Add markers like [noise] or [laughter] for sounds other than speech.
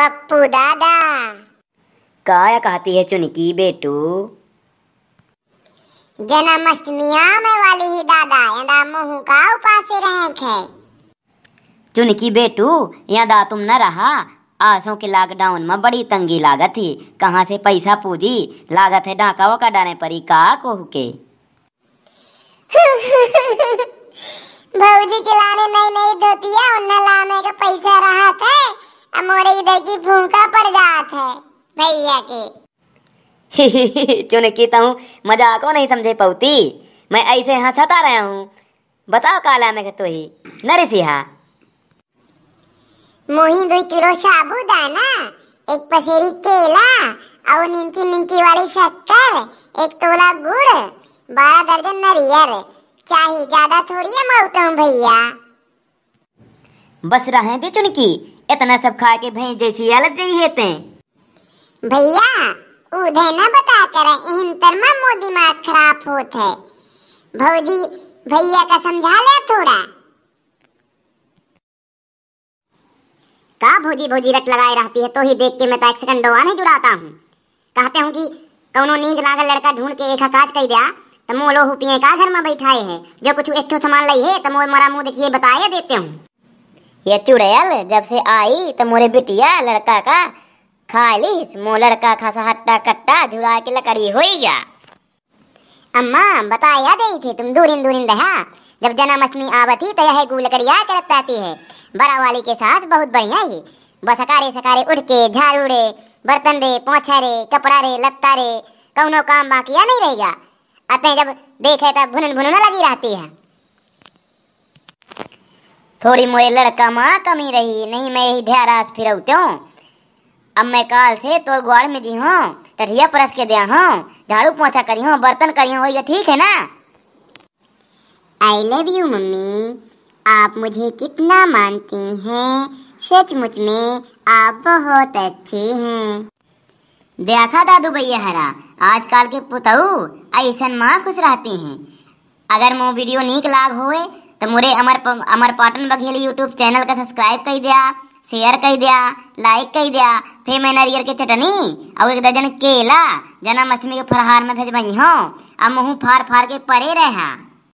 पप्पू दादा काया कहती है चुनकी बेटू जन्माष्टमी आने वाली ही दादा यदा मुँह का उपासे रहें है चुनकी बेटू यहाँ तुम न रहा आसों के लॉकडाउन में बड़ी तंगी लागत थी कहाँ से पैसा पूजी लागत है डाका वका डाने परी का कोहू के भौजी के लाने नई नई मोरे इधर की भूखा पड़ जात है भैया के। [laughs] चुनकी तो मज़ाक को नहीं समझे पौती। मैं ऐसे हंसता रहा हूँ। बताओ काला में तो ही नरे सिहा। मोही दो किलो साबूदाना एक पसेरी केला और नींची नींची वाली शक्कर एक तोला गुड़ बारह दर्जन नारियल चाहिए ज़्यादा थोड़ी है मौत हूँ भैया। बस रहे थे चुनकी इतना सब खा के भैंस जैसी हालत गई है ते? भैया उधे न बता कर इंतर में मो दिमाग खराब होत है। भौजी भैया का समझा ले थोड़ा? का भौजी भौजी रट लगाए रहती है तो ही देख के मैं तो एक सेकंड दवा नहीं जुड़ाता हूँ। कहते हूँ कि कौनो नीक लागल लड़का ढूंढ के एक काज कह दिया तो मोलो हुपिए का घर में बैठाए है? जो कुछ एक सामान लाई है तो मोर मरा मुँह देखिए बताया देते हूँ? ये चुड़ैल जब से आई तो मोरे बिटिया लड़का का खा लीस मो लड़का खासा हट्टा कट्टा झुरा के लकड़ी हो गया अम्मा, बताया दे थे तुम दूरिन दूरिन दहा। जब जन्माष्टमी आवती तो यह गुल करिया करत आती है। बड़ा वाली के सास बहुत बढ़िया है। बस सकारे सकारे उठ के झाड़ू रे, बर्तन रे, पोछा रे, कपड़ा रे, लत्ता रे, कौनो काम बाकी या नहीं रहेगा अतः जब देखे तब भुनन भुनन लगी रहती है। थोड़ी मोरे लड़का माँ कमी रही नहीं मैं यही ढेरास फिरौते हूँ अब मैं काल से तोर ग्वाड़ में जी हूँ टठिया परस के दिया हूँ झाड़ू पोछा करी हूँ बर्तन करी हूँ ये ठीक है ना? I love you mummy. आप मुझे कितना मानती हैं? सचमुच में आप बहुत अच्छे हैं। देखा दादू भैया हरा आजकल के पुतऊ ऐसन माँ खुश रहती हैं। अगर मो वीडियो नीक लाग होए तो मुरे अमर अमर पाटन बघेल यूट्यूब चैनल का सब्सक्राइब कर दिया शेयर कर दिया लाइक कर दिया, फिर मैं नारियल के चटनी और एक दर्जन केला, जना मछली के फरहार में भेजबई हो। अब मुँह फाड़ फाड़ के परे रहा